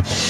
Apple.